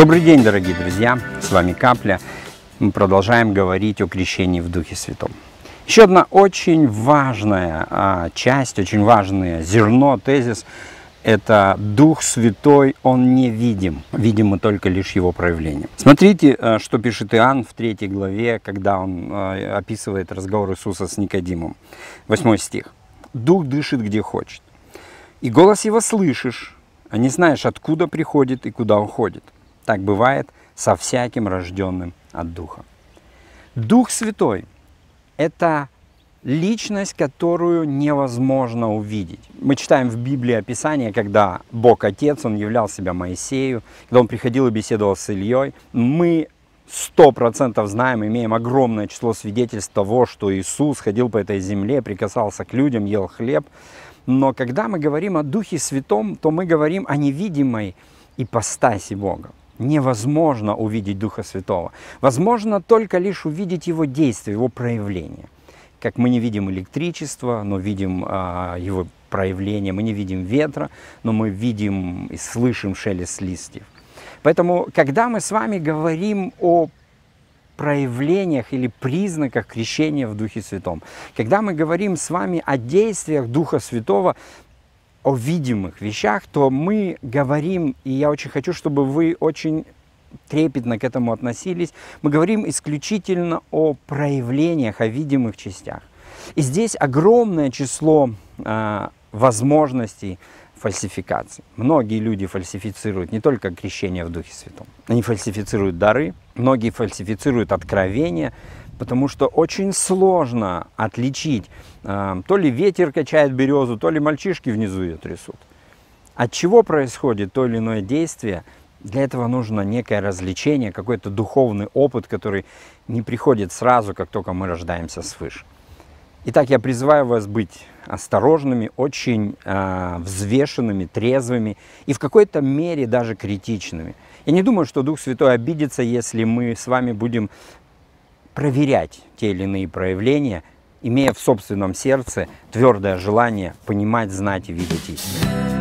Добрый день, дорогие друзья! С вами Капля. Мы продолжаем говорить о крещении в Духе Святом. Еще одна очень важная а, часть, очень важное зерно, тезис – это Дух Святой, Он невидим. Видим мы только лишь Его проявление. Смотрите, а, что пишет Иоанн в третьей главе, когда он а, описывает разговор Иисуса с Никодимом. Восьмой стих. «Дух дышит, где хочет, и голос Его слышишь, а не знаешь, откуда приходит и куда уходит. Так бывает со всяким рожденным от Духа. Дух Святой – это личность, которую невозможно увидеть. Мы читаем в Библии описание, когда Бог Отец, Он являл себя Моисею, когда Он приходил и беседовал с Ильей. Мы сто процентов знаем, имеем огромное число свидетельств того, что Иисус ходил по этой земле, прикасался к людям, ел хлеб. Но когда мы говорим о Духе Святом, то мы говорим о невидимой ипостаси Бога невозможно увидеть Духа Святого. Возможно только лишь увидеть Его действие, Его проявление. Как мы не видим электричество, но видим а, его проявление, мы не видим ветра, но мы видим и слышим шелест листьев. Поэтому, когда мы с вами говорим о проявлениях или признаках крещения в Духе Святом, когда мы говорим с вами о действиях Духа Святого, о видимых вещах, то мы говорим, и я очень хочу, чтобы вы очень трепетно к этому относились, мы говорим исключительно о проявлениях, о видимых частях. И здесь огромное число э, возможностей фальсификации. Многие люди фальсифицируют не только крещение в Духе Святом, они фальсифицируют дары, многие фальсифицируют откровения, потому что очень сложно отличить, э, то ли ветер качает березу, то ли мальчишки внизу ее трясут. От чего происходит то или иное действие, для этого нужно некое развлечение, какой-то духовный опыт, который не приходит сразу, как только мы рождаемся свыше. Итак, я призываю вас быть осторожными, очень э, взвешенными, трезвыми и в какой-то мере даже критичными. Я не думаю, что Дух Святой обидится, если мы с вами будем проверять те или иные проявления, имея в собственном сердце твердое желание понимать, знать и видеть истину.